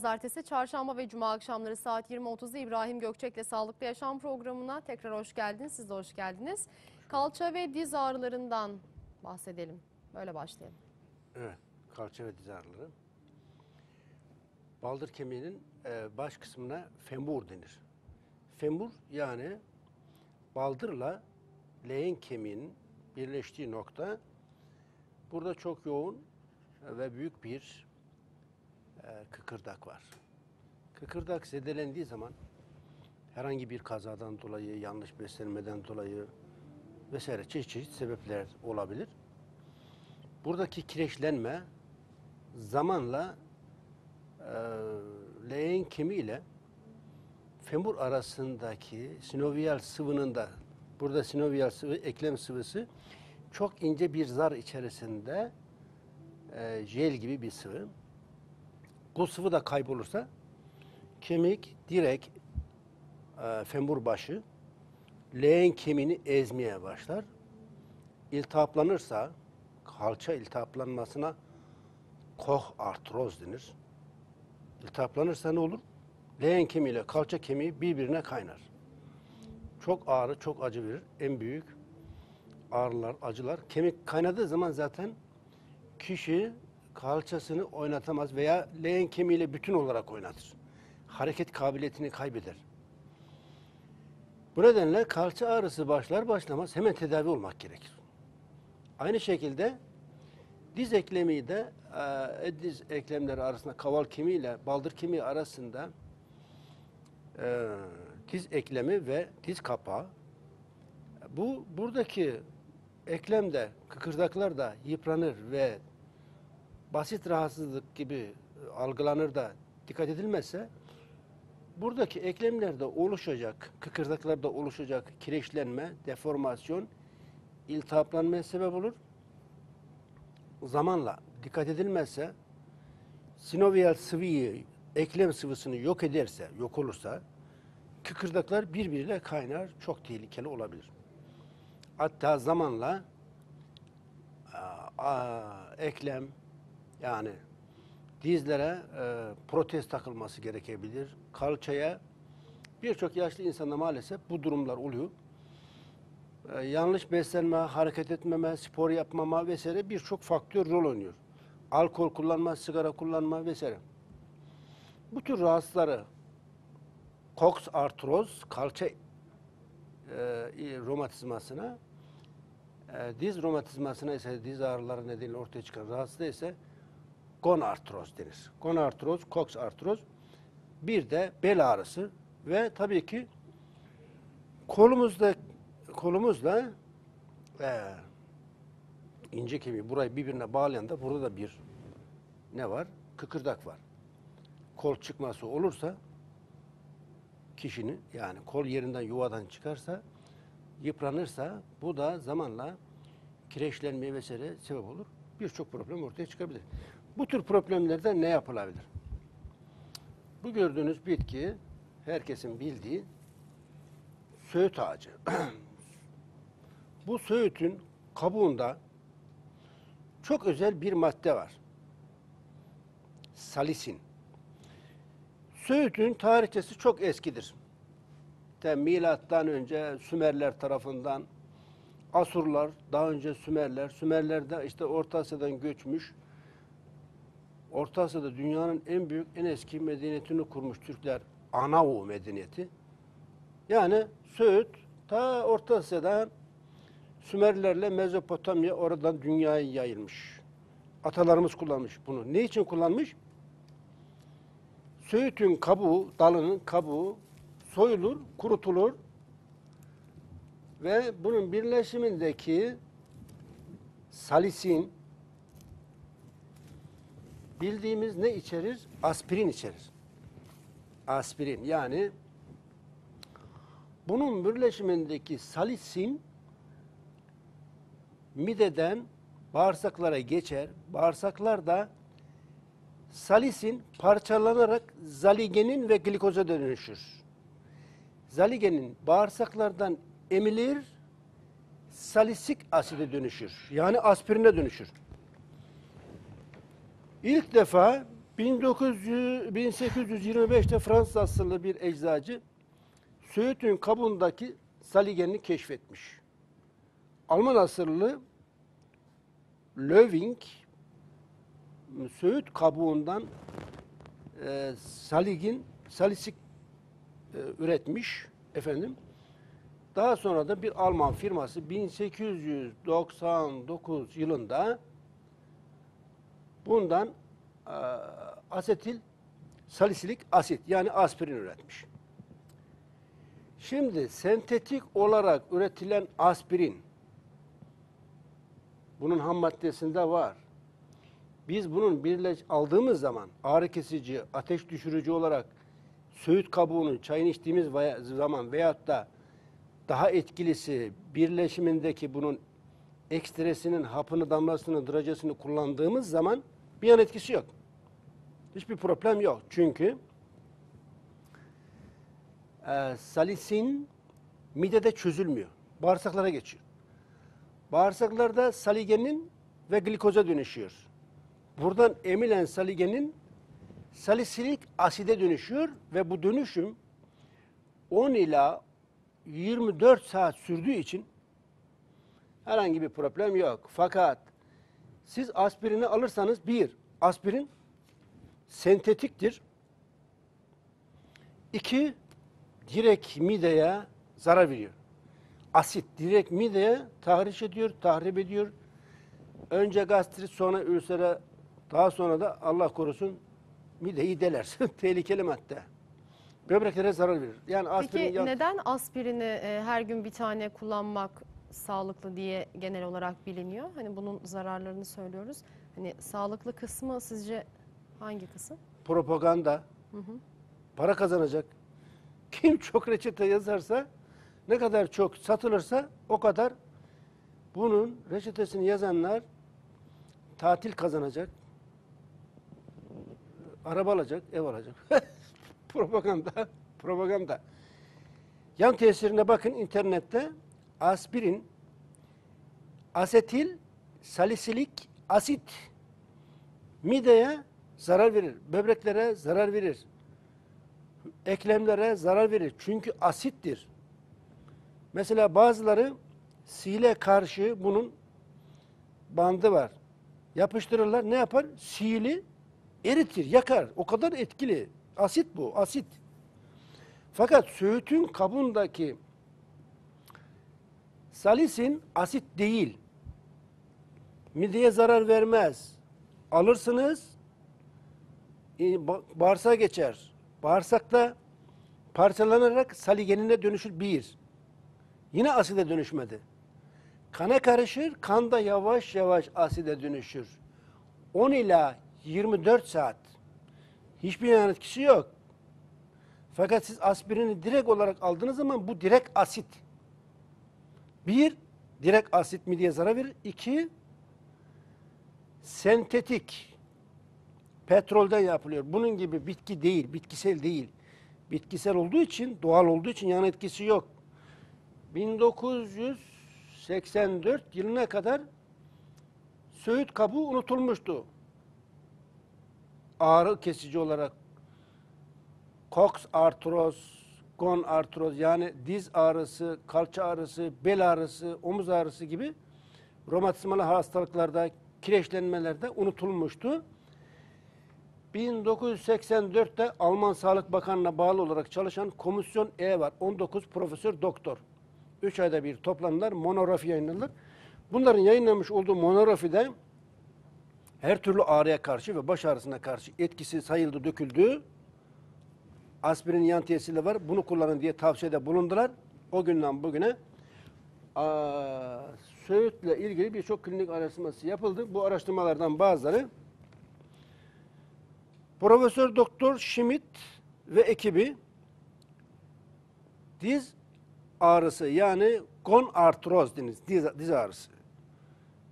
Pazartesi, çarşamba ve cuma akşamları saat 20.30'da İbrahim Gökçek'le Sağlıklı Yaşam programına tekrar hoş geldiniz. Siz de hoş geldiniz. Kalça ve diz ağrılarından bahsedelim. Böyle başlayalım. Evet, kalça ve diz ağrıları. Baldır kemiğinin e, baş kısmına femur denir. Femur yani baldırla leğen kemiğinin birleştiği nokta. Burada çok yoğun ve büyük bir e, kıkırdak var. Kıkırdak zedelendiği zaman herhangi bir kazadan dolayı, yanlış beslenmeden dolayı vesaire çeşit çeşit sebepler olabilir. Buradaki kireçlenme zamanla e, leğen kemiği ile femur arasındaki sinovial sıvının da burada sinovial sıvı, eklem sıvısı çok ince bir zar içerisinde e, jel gibi bir sıvı. Bu sıvı da kaybolursa kemik direkt e, femur başı leğen kemiğini ezmeye başlar. İltihaplanırsa kalça iltihaplanmasına koh artroz denir. İltihaplanırsa ne olur? Leğen kemiği kalça kemiği birbirine kaynar. Çok ağrı, çok acı verir. En büyük ağrılar, acılar. Kemik kaynadığı zaman zaten kişi kalçasını oynatamaz veya leğen kemiğiyle bütün olarak oynatır. Hareket kabiliyetini kaybeder. Bu nedenle kalça ağrısı başlar başlamaz hemen tedavi olmak gerekir. Aynı şekilde diz eklemi de e, diz eklemleri arasında kaval kemiği ile baldır kemiği arasında e, diz eklemi ve diz kapağı. Bu buradaki eklemde kıkırdaklar da yıpranır ve basit rahatsızlık gibi algılanır da dikkat edilmezse buradaki eklemlerde oluşacak, kıkırdaklarda oluşacak kireçlenme, deformasyon, iltihaplanmaya sebep olur. Zamanla dikkat edilmezse sinovial sıvıyı, eklem sıvısını yok ederse, yok olursa kıkırdaklar birbiriyle kaynar, çok tehlikeli olabilir. Hatta zamanla a, a, eklem yani dizlere e, protez takılması gerekebilir. Kalçaya birçok yaşlı insanda maalesef bu durumlar oluyor. E, yanlış beslenme, hareket etmeme, spor yapmama vesaire birçok faktör rol oynuyor. Alkol kullanma, sigara kullanma vesaire. Bu tür rahatsızları Cox artroz, kalça e, romatizmasına, e, diz romatizmasına ise diz ağrıları nedeniyle ortaya çıkan rahatsızlığı ise gonartroz denir. Gonartroz, Cox artroz. Bir de bel ağrısı ve tabii ki kolumuzda kolumuzla e, ince kemiği burayı birbirine bağlayan da burada da bir ne var? Kıkırdak var. Kol çıkması olursa kişinin yani kol yerinden yuvadan çıkarsa yıpranırsa bu da zamanla kireçlenmeye vesaire sebep olur. Birçok problem ortaya çıkabilir. Bu tür problemlerde ne yapılabilir? Bu gördüğünüz bitki herkesin bildiği söğüt ağacı. Bu söğütün kabuğunda çok özel bir madde var. Salisin. Söğütün tarihçesi çok eskidir. İşte milattan önce Sümerler tarafından Asurlar, daha önce Sümerler, Sümerler de işte Orta Asya'dan göçmüş. Orta Asya'da dünyanın en büyük, en eski medeniyetini kurmuş Türkler. Anavu medeniyeti. Yani Söğüt ta Orta Asya'dan Sümerlerle Mezopotamya oradan dünyaya yayılmış. Atalarımız kullanmış bunu. Ne için kullanmış? Söğütün kabuğu, dalının kabuğu soyulur, kurutulur ve bunun birleşimindeki salisin bildiğimiz ne içerir? Aspirin içerir. Aspirin yani bunun birleşimindeki salisin mideden bağırsaklara geçer. Bağırsaklar da salisin parçalanarak zaligenin ve glikoza dönüşür. Zaligenin bağırsaklardan emilir, salisik aside dönüşür. Yani aspirine dönüşür. İlk defa 1900, 1825'te Fransız asıllı bir eczacı Söğüt'ün kabuğundaki saligenini keşfetmiş. Alman asıllı Löwing Söğüt kabuğundan e, saligin, salisik e, üretmiş efendim. Daha sonra da bir Alman firması 1899 yılında bundan e, asetil salisilik asit yani aspirin üretmiş. Şimdi sentetik olarak üretilen aspirin bunun ham maddesinde var. Biz bunun birleş aldığımız zaman ağrı kesici, ateş düşürücü olarak söğüt kabuğunu çayını içtiğimiz zaman veyahut da daha etkilisi birleşimindeki bunun ekstresinin, hapını, damlasını, dracesini kullandığımız zaman bir yan etkisi yok. Hiçbir problem yok. Çünkü e, salisin midede çözülmüyor. Bağırsaklara geçiyor. Bağırsaklarda saligenin ve glikoza dönüşüyor. Buradan emilen saligenin salisilik aside dönüşüyor ve bu dönüşüm 10 ila 24 saat sürdüğü için herhangi bir problem yok. Fakat siz aspirini alırsanız bir, aspirin sentetiktir. İki, direkt mideye zarar veriyor. Asit direkt mideye tahriş ediyor, tahrip ediyor. Önce gastrit, sonra ülsere, daha sonra da Allah korusun mideyi deler. Tehlikeli madde. Böbreklere zarar verir. Yani aspirin Peki yan- neden aspirini e, her gün bir tane kullanmak sağlıklı diye genel olarak biliniyor? Hani bunun zararlarını söylüyoruz. Hani sağlıklı kısmı sizce hangi kısım? propaganda, para kazanacak. Kim çok reçete yazarsa, ne kadar çok satılırsa o kadar bunun reçetesini yazanlar tatil kazanacak, araba alacak, ev alacak. propaganda, propaganda. Yan tesirine bakın internette aspirin, asetil, salisilik, asit mideye zarar verir, böbreklere zarar verir, eklemlere zarar verir. Çünkü asittir. Mesela bazıları sile karşı bunun bandı var. Yapıştırırlar ne yapar? Sili eritir, yakar. O kadar etkili. Asit bu, asit. Fakat söğütün kabuğundaki salisin asit değil. Mideye zarar vermez. Alırsınız, e, ba- bağırsağa geçer. Bağırsakta parçalanarak saligenine dönüşür bir. Yine aside dönüşmedi. Kana karışır, kanda yavaş yavaş aside dönüşür. 10 ila 24 saat. Hiçbir yan etkisi yok. Fakat siz aspirini direkt olarak aldığınız zaman bu direkt asit. Bir, direkt asit mideye zarar verir. İki, sentetik petrolden yapılıyor. Bunun gibi bitki değil, bitkisel değil. Bitkisel olduğu için, doğal olduğu için yan etkisi yok. 1984 yılına kadar Söğüt kabuğu unutulmuştu. Ağrı kesici olarak Cox artroz, gon artroz yani diz ağrısı, kalça ağrısı, bel ağrısı, omuz ağrısı gibi romatizmalı hastalıklarda, kireçlenmelerde unutulmuştu. 1984'te Alman Sağlık Bakanlığı'na bağlı olarak çalışan Komisyon E var. 19 profesör doktor. 3 ayda bir toplanırlar, monografi yayınlarlar. Bunların yayınlamış olduğu monografide her türlü ağrıya karşı ve baş ağrısına karşı etkisi sayıldı, döküldü. Aspirin yan tesiri var. Bunu kullanın diye tavsiyede bulundular. O günden bugüne aa, Söğüt'le ilgili birçok klinik araştırması yapıldı. Bu araştırmalardan bazıları Profesör Doktor Schmidt ve ekibi diz ağrısı yani gon artroz deniz diz, diz ağrısı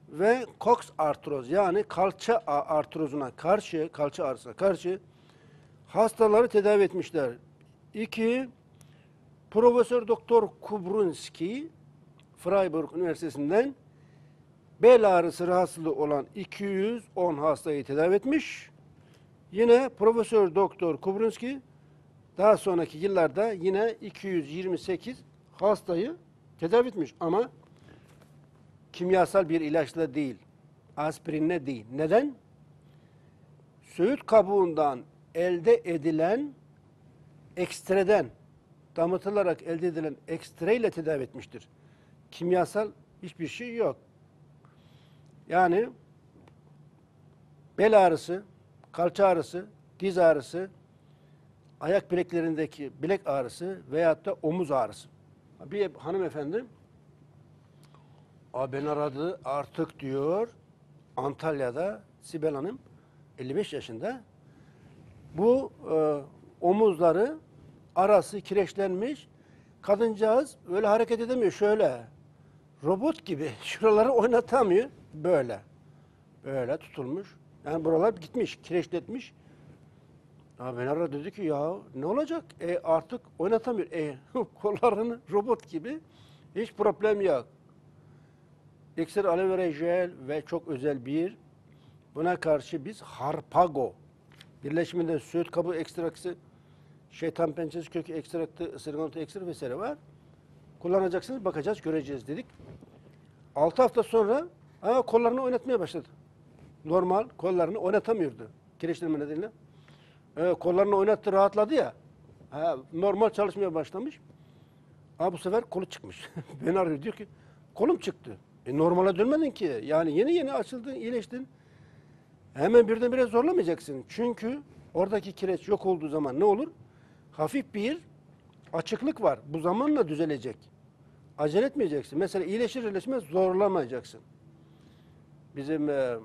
ve Cox artroz yani kalça artrozuna karşı, kalça ağrısına karşı hastaları tedavi etmişler. İki, Profesör Doktor Kubrunski Freiburg Üniversitesi'nden bel ağrısı rahatsızlığı olan 210 hastayı tedavi etmiş. Yine Profesör Doktor Kubrunski daha sonraki yıllarda yine 228 hastayı tedavi etmiş ama kimyasal bir ilaçla değil, aspirinle değil. Neden? Söğüt kabuğundan elde edilen ekstreden, damıtılarak elde edilen ekstreyle tedavi etmiştir. Kimyasal hiçbir şey yok. Yani bel ağrısı, kalça ağrısı, diz ağrısı, ayak bileklerindeki bilek ağrısı veyahut da omuz ağrısı. Bir hanımefendi ben aradı artık diyor Antalya'da Sibel Hanım 55 yaşında bu e, omuzları arası kireçlenmiş. Kadıncağız öyle hareket edemiyor. Şöyle robot gibi. Şuraları oynatamıyor. Böyle. Böyle tutulmuş. Yani buralar gitmiş kireçletmiş. Ya ben ara dedi ki ya ne olacak? E, artık oynatamıyor. E, kollarını robot gibi. Hiç problem yok. İksir aloe vera jel ve çok özel bir. Buna karşı biz harpago birleşiminde söğüt kabuğu ekstraksi, şeytan pençesi kökü ekstraktı, ısırgan ekstra vesaire var. Kullanacaksınız, bakacağız, göreceğiz dedik. 6 hafta sonra ha, kollarını oynatmaya başladı. Normal kollarını oynatamıyordu kireçlenme nedeniyle. Ee, kollarını oynattı, rahatladı ya. Ha, normal çalışmaya başlamış. Ha, bu sefer kolu çıkmış. Beni arıyor diyor ki kolum çıktı. E normale dönmedin ki. Yani yeni yeni açıldın, iyileştin. Hemen birdenbire zorlamayacaksın. Çünkü oradaki kireç yok olduğu zaman ne olur? Hafif bir açıklık var. Bu zamanla düzelecek. Acele etmeyeceksin. Mesela iyileşir iyileşmez zorlamayacaksın. Bizim e,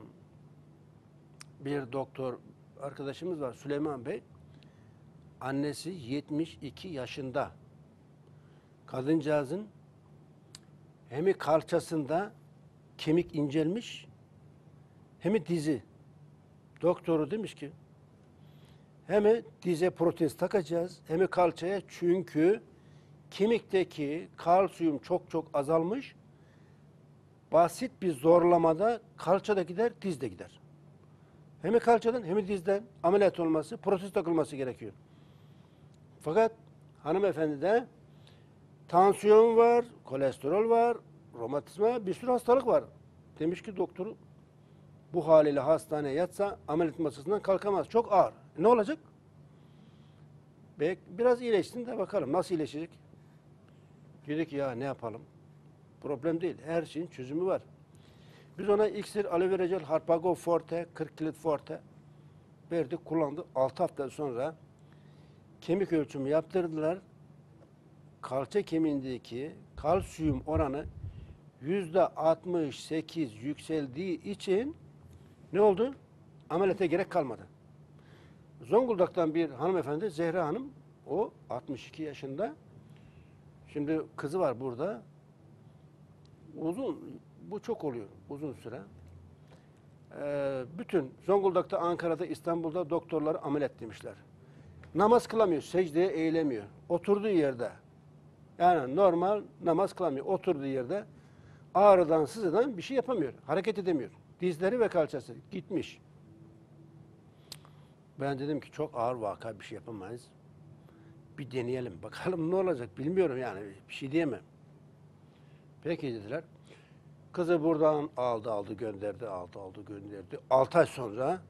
bir doktor arkadaşımız var Süleyman Bey. Annesi 72 yaşında. Kadıncağızın hem kalçasında kemik incelmiş hem dizi. Doktoru demiş ki hem dize protez takacağız hem kalçaya çünkü kemikteki kalsiyum çok çok azalmış. Basit bir zorlamada kalça da gider, diz de gider. Hem kalçadan hem dizden ameliyat olması, protez takılması gerekiyor. Fakat hanımefendi de tansiyon var, kolesterol var, romatizma, bir sürü hastalık var. Demiş ki doktoru bu haliyle hastaneye yatsa ameliyat masasından kalkamaz. Çok ağır. Ne olacak? Bek biraz iyileşsin de bakalım nasıl iyileşecek? Dedik ya ne yapalım? Problem değil. Her şeyin çözümü var. Biz ona iksir, aloe vera jel, harpago forte, 40 kilit forte verdik, kullandı. 6 hafta sonra kemik ölçümü yaptırdılar kalça kemiğindeki kalsiyum oranı yüzde 68 yükseldiği için ne oldu? Ameliyata gerek kalmadı. Zonguldak'tan bir hanımefendi Zehra Hanım o 62 yaşında. Şimdi kızı var burada. Uzun bu çok oluyor uzun süre. Ee, bütün Zonguldak'ta, Ankara'da, İstanbul'da doktorlar ameliyat demişler. Namaz kılamıyor, secdeye eğilemiyor. Oturduğu yerde yani normal namaz kılamıyor. Oturduğu yerde ağrıdan, sızıdan bir şey yapamıyor. Hareket edemiyor. Dizleri ve kalçası gitmiş. Ben dedim ki çok ağır vaka bir şey yapamayız. Bir deneyelim. Bakalım ne olacak bilmiyorum yani. Bir şey diyemem. Peki dediler. Kızı buradan aldı aldı gönderdi aldı aldı gönderdi. 6 ay sonra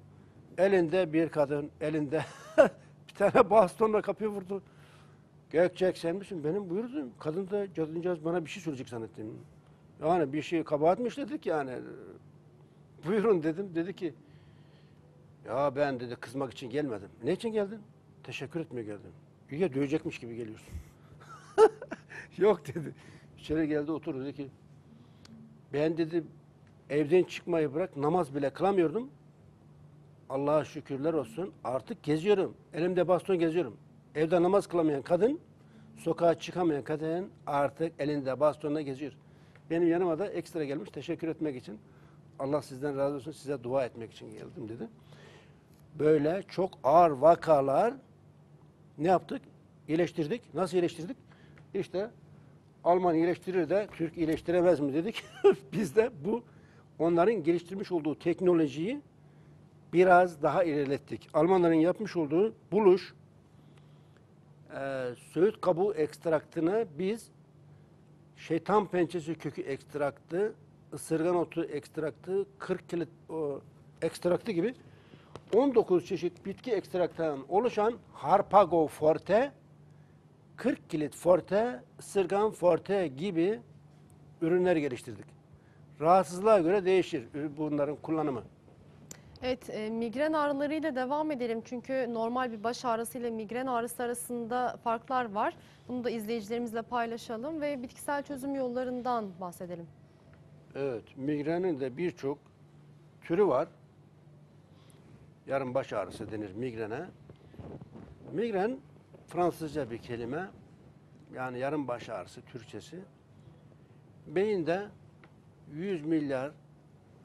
elinde bir kadın elinde bir tane bastonla kapıyı vurdu. Gökçek sen misin? Benim buyurdum. Kadın da cadıncağız bana bir şey söyleyecek zannettim. Yani bir şey kabahat mi işledik yani? Buyurun dedim. Dedi ki ya ben dedi kızmak için gelmedim. Ne için geldin? Teşekkür etmeye geldim. Ya dövecekmiş gibi geliyorsun. Yok dedi. İçeri geldi oturdu dedi ki ben dedi evden çıkmayı bırak namaz bile kılamıyordum. Allah'a şükürler olsun artık geziyorum. Elimde baston geziyorum. Evde namaz kılamayan kadın, sokağa çıkamayan kadın artık elinde bastonla geziyor. Benim yanıma da ekstra gelmiş teşekkür etmek için. Allah sizden razı olsun size dua etmek için geldim dedi. Böyle çok ağır vakalar ne yaptık? İyileştirdik. Nasıl iyileştirdik? İşte Alman iyileştirir de Türk iyileştiremez mi dedik. Biz de bu onların geliştirmiş olduğu teknolojiyi biraz daha ilerlettik. Almanların yapmış olduğu buluş e, söğüt kabuğu ekstraktını biz şeytan pençesi kökü ekstraktı, ısırgan otu ekstraktı, 40 kilit ekstraktı gibi 19 çeşit bitki ekstraktan oluşan Harpago Forte, 40 kilit Forte, ısırgan Forte gibi ürünler geliştirdik. Rahatsızlığa göre değişir bunların kullanımı. Evet, e, migren ağrılarıyla devam edelim. Çünkü normal bir baş ağrısı ile migren ağrısı arasında farklar var. Bunu da izleyicilerimizle paylaşalım ve bitkisel çözüm yollarından bahsedelim. Evet, migrenin de birçok türü var. Yarım baş ağrısı denir migrene. Migren Fransızca bir kelime. Yani yarım baş ağrısı Türkçesi. Beyinde 100 milyar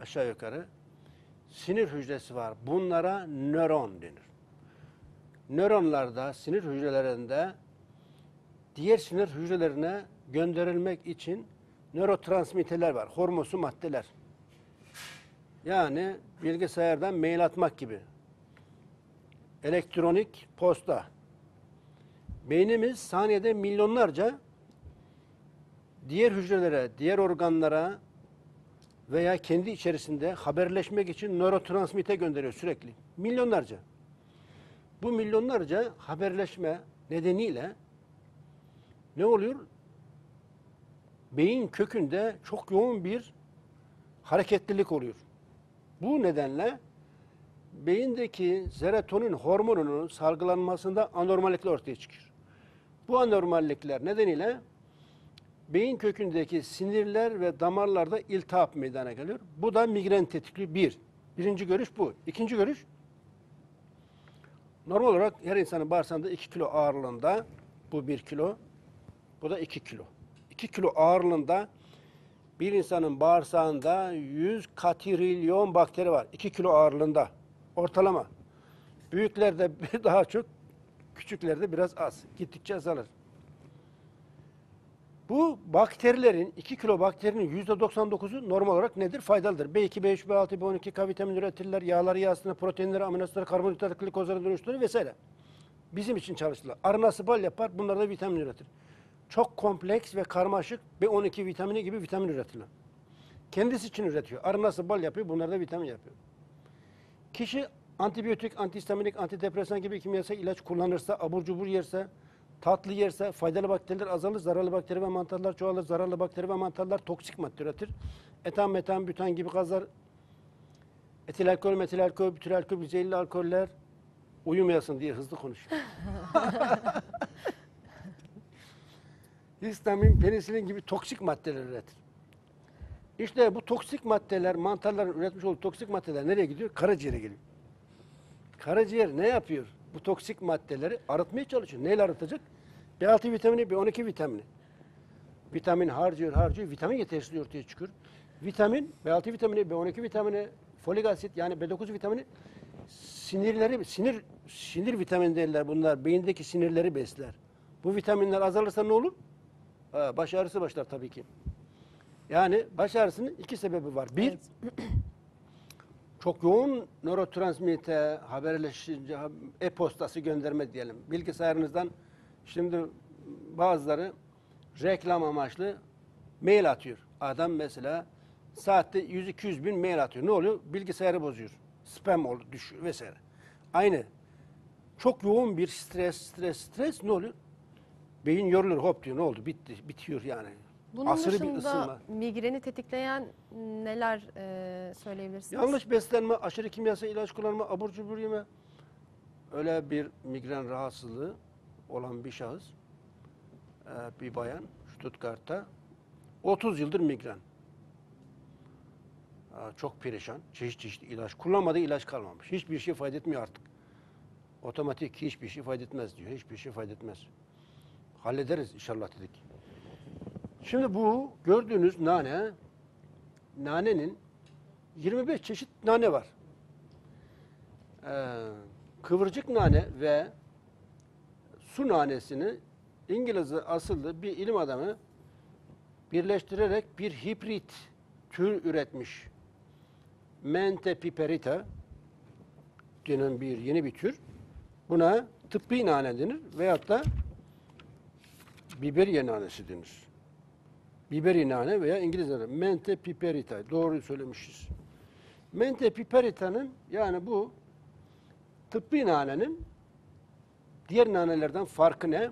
aşağı yukarı sinir hücresi var. Bunlara nöron denir. Nöronlarda, sinir hücrelerinde diğer sinir hücrelerine gönderilmek için nörotransmitterler var, hormosu maddeler. Yani bilgisayardan mail atmak gibi. Elektronik posta. Beynimiz saniyede milyonlarca diğer hücrelere, diğer organlara veya kendi içerisinde haberleşmek için nörotransmitter gönderiyor sürekli. Milyonlarca. Bu milyonlarca haberleşme nedeniyle ne oluyor? Beyin kökünde çok yoğun bir hareketlilik oluyor. Bu nedenle beyindeki serotonin hormonunun salgılanmasında anormallikler ortaya çıkıyor. Bu anormallikler nedeniyle beyin kökündeki sinirler ve damarlarda iltihap meydana geliyor. Bu da migren tetikliyor. Bir. Birinci görüş bu. İkinci görüş, normal olarak her insanın bağırsağında 2 kilo ağırlığında, bu 1 kilo, bu da 2 kilo. 2 kilo ağırlığında bir insanın bağırsağında 100 katrilyon bakteri var. 2 kilo ağırlığında ortalama. Büyüklerde daha çok, küçüklerde biraz az. Gittikçe azalır. Bu bakterilerin, 2 kilo bakterinin %99'u normal olarak nedir? Faydalıdır. B2, B3, B6, B12, K vitamini üretirler. Yağları, yağ asitini, proteinleri, amino asitleri, karbonhidratları, glikozları dönüştürür vesaire. Bizim için çalıştılar. Arı nasıl bal yapar? Bunlar da vitamin üretir çok kompleks ve karmaşık B12 vitamini gibi vitamin üretirler. Kendisi için üretiyor. Arı bal yapıyor? Bunlar da vitamin yapıyor. Kişi antibiyotik, antihistaminik, antidepresan gibi kimyasal ilaç kullanırsa, abur cubur yerse, tatlı yerse faydalı bakteriler azalır, zararlı bakteri ve mantarlar çoğalır, zararlı bakteri ve mantarlar toksik madde üretir. Etan, metan, bütan gibi gazlar, etil alkol, metil alkol, bütül alkol, zehirli alkoller uyumayasın diye hızlı konuşuyor. histamin, penisilin gibi toksik maddeler üretir. İşte bu toksik maddeler, mantarların üretmiş olduğu toksik maddeler nereye gidiyor? Karaciğere geliyor. Karaciğer ne yapıyor? Bu toksik maddeleri arıtmaya çalışıyor. Neyle arıtacak? B6 vitamini, B12 vitamini. Vitamin harcıyor, harcıyor. Vitamin yetersizliği ortaya çıkıyor. Vitamin, B6 vitamini, B12 vitamini, folik asit yani B9 vitamini sinirleri, sinir sinir vitamini derler bunlar. Beyindeki sinirleri besler. Bu vitaminler azalırsa ne olur? Ha, Baş ağrısı başlar tabii ki. Yani baş ağrısının iki sebebi var. Bir, Evet. çok yoğun nörotransmitter haberleşince e-postası gönderme diyelim. Bilgisayarınızdan şimdi bazıları reklam amaçlı mail atıyor. Adam mesela saatte 100-200 bin mail atıyor. Ne oluyor? Bilgisayarı bozuyor. Spam olur, düşüyor vesaire. Aynı. Çok yoğun bir stres, stres, stres ne oluyor? Beyin yorulur hop diyor. Ne oldu? Bitti, bitiyor yani. Bunun Asırı bir dışında ısınma. migreni tetikleyen neler e, söyleyebilirsiniz? Yanlış beslenme, aşırı kimyasal ilaç kullanma, abur cubur yeme. Öyle bir migren rahatsızlığı olan bir şahıs, e, bir bayan Stuttgart'ta 30 yıldır migren. E, Çok perişan, çeşit çeşit ilaç. Kullanmadığı ilaç kalmamış. Hiçbir şey fayda etmiyor artık. Otomatik hiçbir şey fayda etmez diyor. Hiçbir şey fayda etmez. Hallederiz inşallah dedik. Şimdi bu gördüğünüz nane, nanenin 25 çeşit nane var. Ee, kıvırcık nane ve su nanesini İngiliz asıllı bir ilim adamı birleştirerek bir hibrit tür üretmiş. Mente piperita. denen bir yeni bir tür. Buna tıbbi nane denir veyahut da biberiye nanesi denir. Biberi nane veya İngilizce'de mente piperita. Doğru söylemişiz. Mente piperita'nın yani bu tıbbi nanenin diğer nanelerden farkı ne?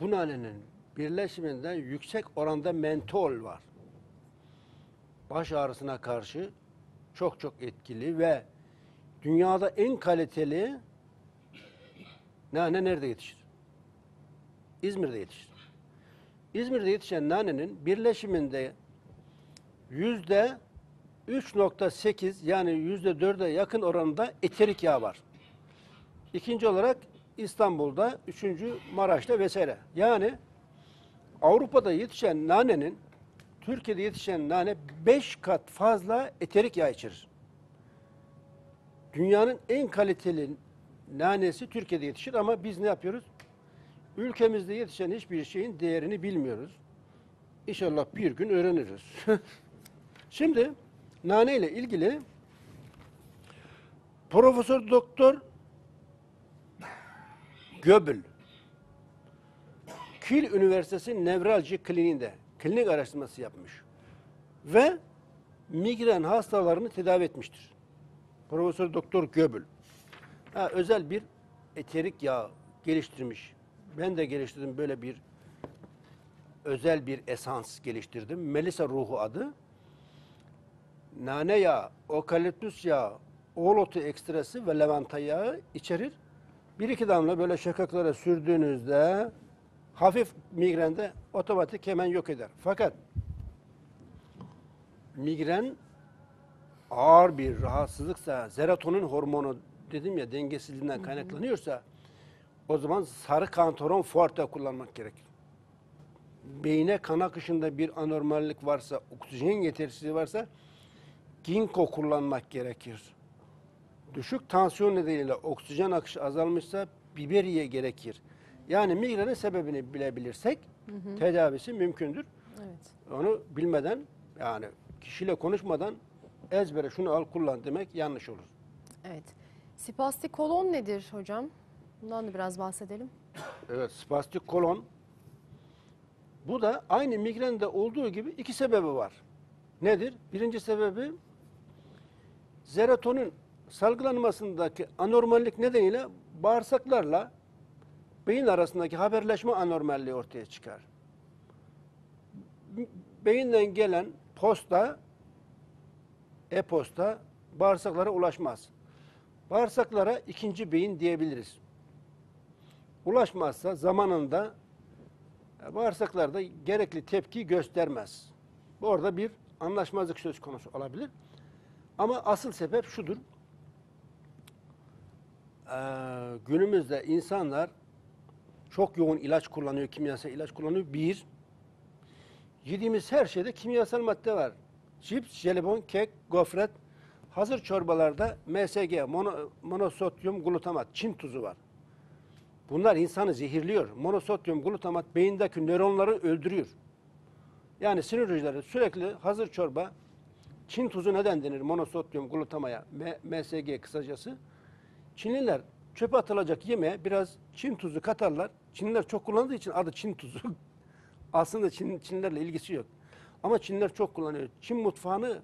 Bu nanenin birleşiminde yüksek oranda mentol var. Baş ağrısına karşı çok çok etkili ve dünyada en kaliteli nane nerede yetişir? İzmir'de yetişir. İzmir'de yetişen nanenin birleşiminde yüzde 3.8 yani yüzde 4'e yakın oranında eterik yağ var. İkinci olarak İstanbul'da, üçüncü Maraş'ta vesaire. Yani Avrupa'da yetişen nanenin Türkiye'de yetişen nane 5 kat fazla eterik yağ içerir. Dünyanın en kaliteli nanesi Türkiye'de yetişir ama biz ne yapıyoruz? Ülkemizde yetişen hiçbir şeyin değerini bilmiyoruz. İnşallah bir gün öğreniriz. Şimdi nane ile ilgili Profesör Doktor Göbel Kiel Üniversitesi Nevralji Kliniğinde klinik araştırması yapmış. Ve migren hastalarını tedavi etmiştir. Profesör Doktor Göbel. Ha, özel bir eterik yağ geliştirmiş. Ben de geliştirdim böyle bir özel bir esans geliştirdim. Melisa ruhu adı. Nane yağı, okaliptüs yağı, oğlotu ekstresi ve lavanta yağı içerir. Bir iki damla böyle şakaklara sürdüğünüzde hafif migrende otomatik hemen yok eder. Fakat migren ağır bir rahatsızlıksa, serotonin hormonu dedim ya dengesizliğinden kaynaklanıyorsa o zaman sarı kantaron forte kullanmak gerekir. Beyne kan akışında bir anormallik varsa, oksijen yetersizliği varsa ginkgo kullanmak gerekir. Düşük tansiyon nedeniyle oksijen akışı azalmışsa biberiye gerekir. Yani migrenin sebebini bilebilirsek tedavisi mümkündür. Evet. Onu bilmeden yani kişiyle konuşmadan ezbere şunu al kullan demek yanlış olur. Evet. Spastik kolon nedir hocam? Bundan da biraz bahsedelim. Evet, spastik kolon. Bu da aynı migrende olduğu gibi iki sebebi var. Nedir? Birinci sebebi serotonin salgılanmasındaki anormallik nedeniyle bağırsaklarla beyin arasındaki haberleşme anormalliği ortaya çıkar. Beyinden gelen posta, e-posta bağırsaklara ulaşmaz. Bağırsaklara ikinci beyin diyebiliriz ulaşmazsa zamanında e, bağırsaklarda gerekli tepki göstermez. Bu Orada bir anlaşmazlık söz konusu olabilir. Ama asıl sebep şudur. Ee, günümüzde insanlar çok yoğun ilaç kullanıyor, kimyasal ilaç kullanıyor. Bir, yediğimiz her şeyde kimyasal madde var. Cips, jelibon, kek, gofret, hazır çorbalarda MSG, mono, monosodyum glutamat, Çin tuzu var. Bunlar insanı zehirliyor. Monosodyum glutamat beyindeki nöronları öldürüyor. Yani sinir hücreleri sürekli hazır çorba, Çin tuzu neden denir monosodyum glutamaya, M- MSG kısacası? Çinliler çöpe atılacak yemeğe biraz Çin tuzu katarlar. Çinliler çok kullandığı için adı Çin tuzu. Aslında Çin, Çinlilerle ilgisi yok. Ama Çinliler çok kullanıyor. Çin mutfağını,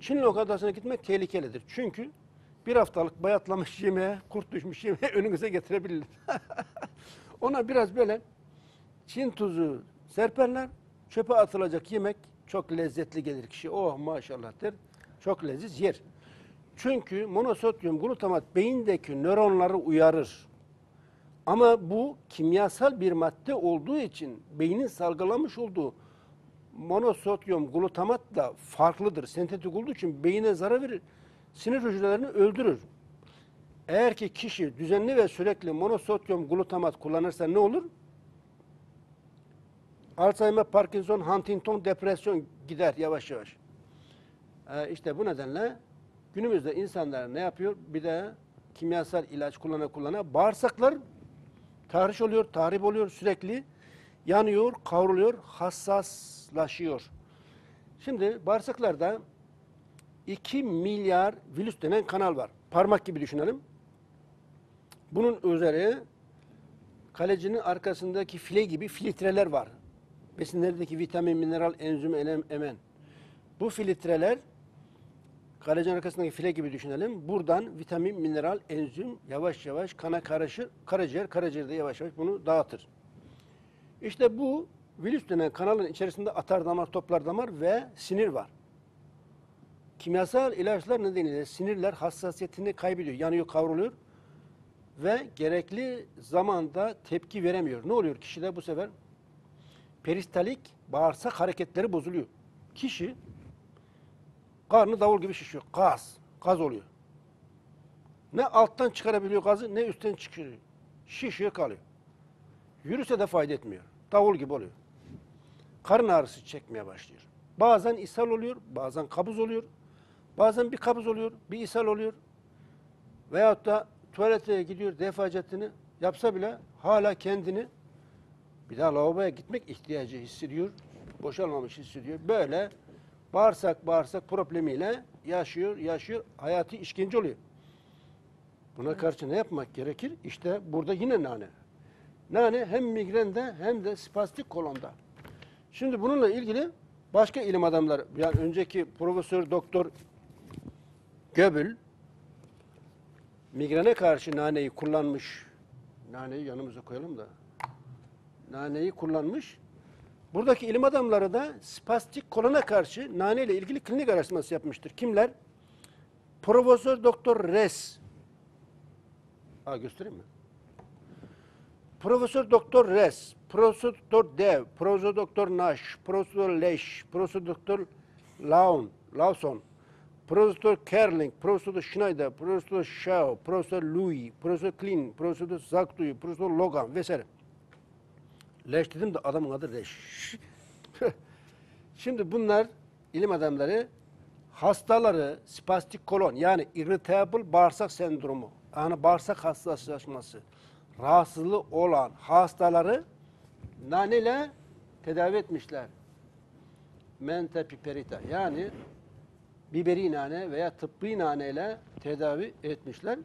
Çin lokantasına gitmek tehlikelidir. Çünkü bir haftalık bayatlamış yemeğe, kurt düşmüş yemeğe önünüze getirebilir. Ona biraz böyle Çin tuzu serperler. Çöpe atılacak yemek çok lezzetli gelir kişi. Oh maşallah der. Çok leziz yer. Çünkü monosodyum glutamat beyindeki nöronları uyarır. Ama bu kimyasal bir madde olduğu için beynin salgılamış olduğu monosodyum glutamat da farklıdır. Sentetik olduğu için beyine zarar verir. Sinir hücrelerini öldürür. Eğer ki kişi düzenli ve sürekli monosodyum glutamat kullanırsa ne olur? Alzheimer, Parkinson, Huntington, depresyon gider yavaş yavaş. Ee, işte bu nedenle günümüzde insanlar ne yapıyor? Bir de kimyasal ilaç kullana kullana bağırsaklar tahriş oluyor, tahrip oluyor sürekli. Yanıyor, kavruluyor, hassaslaşıyor. Şimdi bağırsaklarda 2 milyar virüs denen kanal var. parmak gibi düşünelim. Bunun üzeri kalecinin arkasındaki file gibi filtreler var. Besinlerdeki vitamin, mineral, enzim, enem, emen. Bu filtreler kalecinin arkasındaki file gibi düşünelim. Buradan vitamin, mineral, enzim yavaş yavaş kana karışır. Karaciğer, karaciğerde yavaş yavaş bunu dağıtır. İşte bu virüs denen kanalın içerisinde atar damar, toplar damar ve sinir var. Kimyasal ilaçlar nedeniyle sinirler hassasiyetini kaybediyor, yanıyor, kavruluyor ve gerekli zamanda tepki veremiyor. Ne oluyor kişide bu sefer? Peristalik bağırsak hareketleri bozuluyor. Kişi karnı davul gibi şişiyor. Gaz, gaz oluyor. Ne alttan çıkarabiliyor gazı ne üstten çıkıyor. Şişiyor kalıyor. Yürüse de fayda etmiyor. Davul gibi oluyor. Karın ağrısı çekmeye başlıyor. Bazen ishal oluyor, bazen kabız oluyor. Bazen bir kabız oluyor, bir ishal oluyor. Veyahut da tuvalete gidiyor defacetini yapsa bile hala kendini bir daha lavaboya gitmek ihtiyacı hissediyor. Boşalmamış hissediyor. Böyle bağırsak bağırsak problemiyle yaşıyor, yaşıyor. Hayatı işkence oluyor. Buna karşı ne yapmak gerekir? İşte burada yine nane. Nane hem migrende hem de spastik kolonda. Şimdi bununla ilgili başka ilim adamları, yani önceki Profesör Doktor Göbül migrene karşı naneyi kullanmış. Naneyi yanımıza koyalım da. Naneyi kullanmış. Buradaki ilim adamları da spastik kolona karşı nane ile ilgili klinik araştırması yapmıştır. Kimler? Profesör Doktor Res. Aa, göstereyim mi? Profesör Doktor Res, Profesör Doktor Dev, Profesör Doktor Nash, Profesör Leş, Profesör Doktor Laun, Lawson, Profesör Kerling, Profesör Schneider, Profesör Shaw, Profesör Louis, Profesör Klein, Profesör Zaktuy, Profesör Logan vesaire. Leş dedim de adamın adı Leş. Şimdi bunlar ilim adamları hastaları spastik kolon yani irritable bağırsak sendromu yani bağırsak hassaslaşması rahatsızlığı olan hastaları naneyle tedavi etmişler. Mente piperita yani biberi nane veya tıbbi naneyle tedavi etmişler.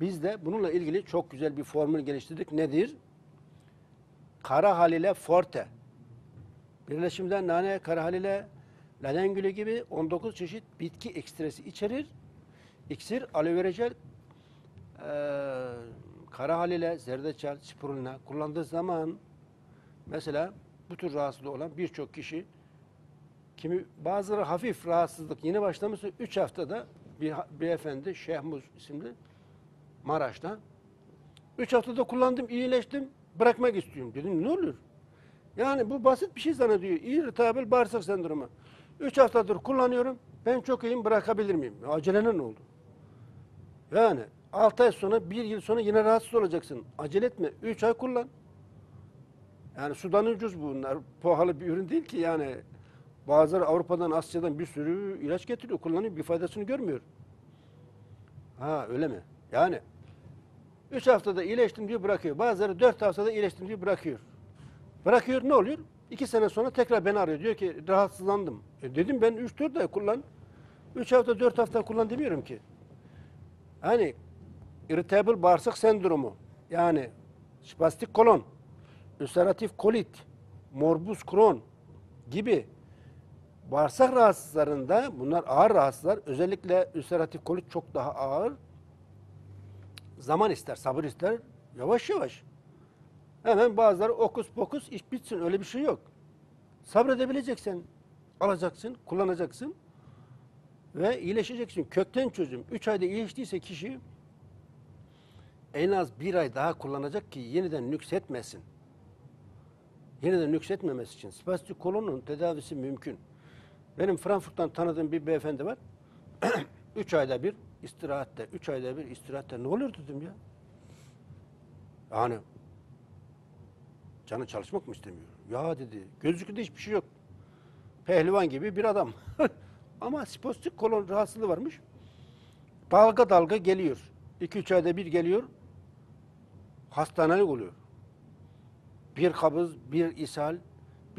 Biz de bununla ilgili çok güzel bir formül geliştirdik. Nedir? Kara halile forte. Birleşimden nane, kara halile, ladengülü gibi 19 çeşit bitki ekstresi içerir. İksir, aloe vera jel, eee, kara halile, zerdeçal, spirulina kullandığı zaman mesela bu tür rahatsızlığı olan birçok kişi kimi bazıları hafif rahatsızlık yeni başlamışsa 3 haftada bir beyefendi Şehmuz isimli Maraş'ta 3 haftada kullandım, iyileştim, bırakmak istiyorum. Dedim ne olur? Yani bu basit bir şey zannediyor. İrritable bağırsak sendromu. 3 haftadır kullanıyorum. Ben çok iyiyim bırakabilir miyim? Ya Acelene ne oldu? Yani 6 ay sonra, 1 yıl sonra yine rahatsız olacaksın. Acele etme. 3 ay kullan. Yani sudan ucuz bunlar. Pahalı bir ürün değil ki yani. Bazıları Avrupa'dan, Asya'dan bir sürü ilaç getiriyor, kullanıyor. Bir faydasını görmüyor. Ha öyle mi? Yani 3 haftada iyileştim diyor bırakıyor. Bazıları 4 haftada iyileştim diyor bırakıyor. Bırakıyor ne oluyor? 2 sene sonra tekrar beni arıyor. Diyor ki rahatsızlandım. E dedim ben 3-4 ay kullan. 3 hafta 4 hafta kullan demiyorum ki. Hani irritable bağırsak sendromu yani spastik kolon, ülseratif kolit, morbus Crohn gibi bağırsak rahatsızlarında bunlar ağır rahatsızlar. Özellikle ülseratif kolit çok daha ağır. Zaman ister, sabır ister. Yavaş yavaş. Hemen bazıları okus pokus iş bitsin. Öyle bir şey yok. Sabredebileceksin. Alacaksın, kullanacaksın ve iyileşeceksin. Kökten çözüm. 3 ayda iyileştiyse kişi en az bir ay daha kullanacak ki yeniden nüksetmesin. Yeniden nüksetmemesi için spastik kolonun tedavisi mümkün. Benim Frankfurt'tan tanıdığım bir beyefendi var. 3 ayda bir istirahatte, 3 ayda bir istirahatte ne olur dedim ya. Yani canı çalışmak mı istemiyor? Ya dedi, gözlükte hiçbir şey yok. Pehlivan gibi bir adam. Ama spastik kolon rahatsızlığı varmış. Dalga dalga geliyor. 2-3 ayda bir geliyor. Hastanelik oluyor. Bir kabız, bir ishal,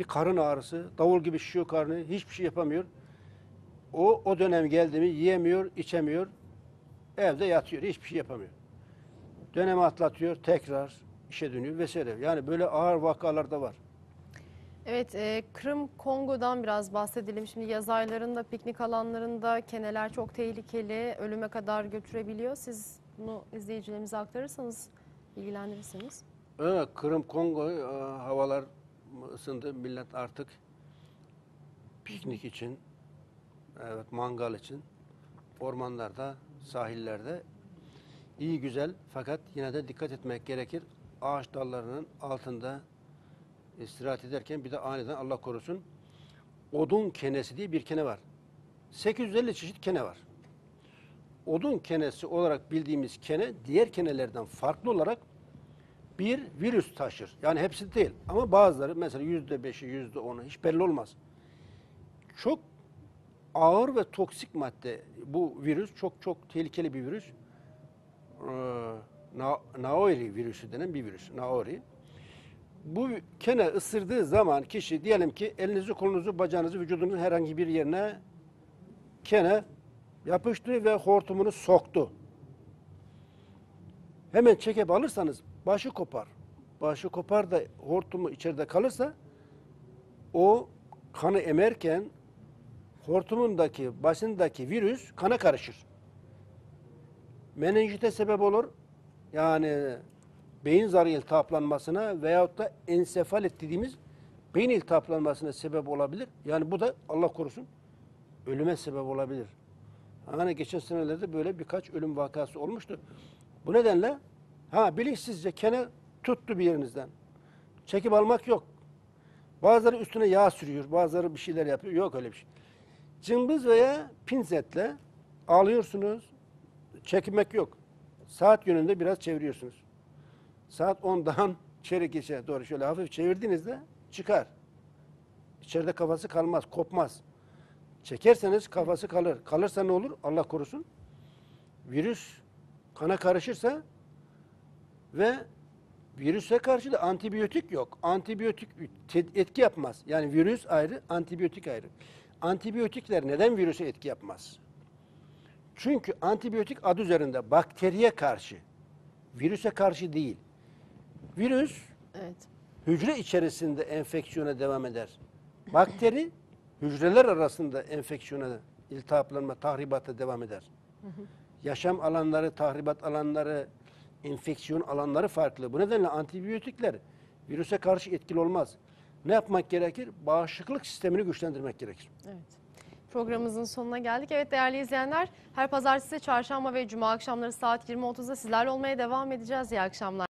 bir karın ağrısı, davul gibi şişiyor karnı, hiçbir şey yapamıyor. O o dönem geldi mi yiyemiyor, içemiyor. Evde yatıyor, hiçbir şey yapamıyor. Dönemi atlatıyor, tekrar işe dönüyor vesaire. Yani böyle ağır vakalar da var. Evet, e, Kırım Kongo'dan biraz bahsedelim. Şimdi yaz aylarında piknik alanlarında keneler çok tehlikeli, ölüme kadar götürebiliyor. Siz bunu izleyicilerimize aktarırsanız, bilgilendirirseniz. Evet, Kırım, Kongo e, havalar ısındı. Millet artık piknik için, evet mangal için ormanlarda, sahillerde iyi güzel fakat yine de dikkat etmek gerekir. Ağaç dallarının altında istirahat ederken bir de aniden Allah korusun odun kenesi diye bir kene var. 850 çeşit kene var. Odun kenesi olarak bildiğimiz kene diğer kenelerden farklı olarak bir virüs taşır. Yani hepsi değil ama bazıları mesela yüzde beşi, yüzde onu hiç belli olmaz. Çok ağır ve toksik madde bu virüs çok çok tehlikeli bir virüs. Ee, Na- Naori virüsü denen bir virüs. Naori. Bu kene ısırdığı zaman kişi diyelim ki elinizi, kolunuzu, bacağınızı, vücudunuzun herhangi bir yerine kene yapıştı ve hortumunu soktu. Hemen çekip alırsanız başı kopar. Başı kopar da hortumu içeride kalırsa o kanı emerken hortumundaki, başındaki virüs kana karışır. Menenjite sebep olur. Yani beyin zarı iltihaplanmasına veyahut da ensefalit dediğimiz beyin iltihaplanmasına sebep olabilir. Yani bu da Allah korusun ölüme sebep olabilir. Hani geçen senelerde böyle birkaç ölüm vakası olmuştu. Bu nedenle ha bilinçsizce kene tuttu bir yerinizden. Çekip almak yok. Bazıları üstüne yağ sürüyor, bazıları bir şeyler yapıyor. Yok öyle bir şey. Cımbız veya pinzetle alıyorsunuz. Çekmek yok. Saat yönünde biraz çeviriyorsunuz. Saat 10'dan çeyrek geçe doğru şöyle hafif çevirdiğinizde çıkar. İçeride kafası kalmaz, kopmaz. Çekerseniz kafası kalır. Kalırsa ne olur? Allah korusun. Virüs kana karışırsa ve virüse karşı da antibiyotik yok. Antibiyotik etki yapmaz. Yani virüs ayrı, antibiyotik ayrı. Antibiyotikler neden virüse etki yapmaz? Çünkü antibiyotik adı üzerinde bakteriye karşı, virüse karşı değil. Virüs Evet. hücre içerisinde enfeksiyona devam eder. Bakteri hücreler arasında enfeksiyona, iltihaplanma, tahribata devam eder. Yaşam alanları, tahribat alanları, enfeksiyon alanları farklı. Bu nedenle antibiyotikler virüse karşı etkili olmaz. Ne yapmak gerekir? Bağışıklık sistemini güçlendirmek gerekir. Evet. Programımızın sonuna geldik. Evet değerli izleyenler, her pazartesi, çarşamba ve cuma akşamları saat 20.30'da sizlerle olmaya devam edeceğiz. İyi akşamlar.